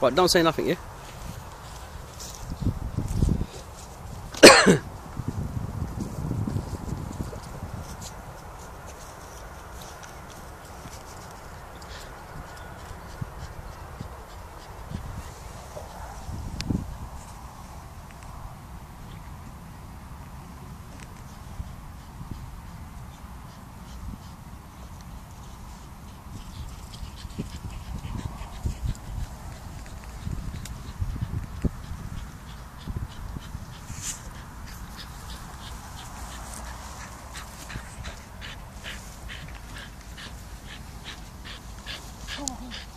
Right, don't say nothing, yeah? Oh.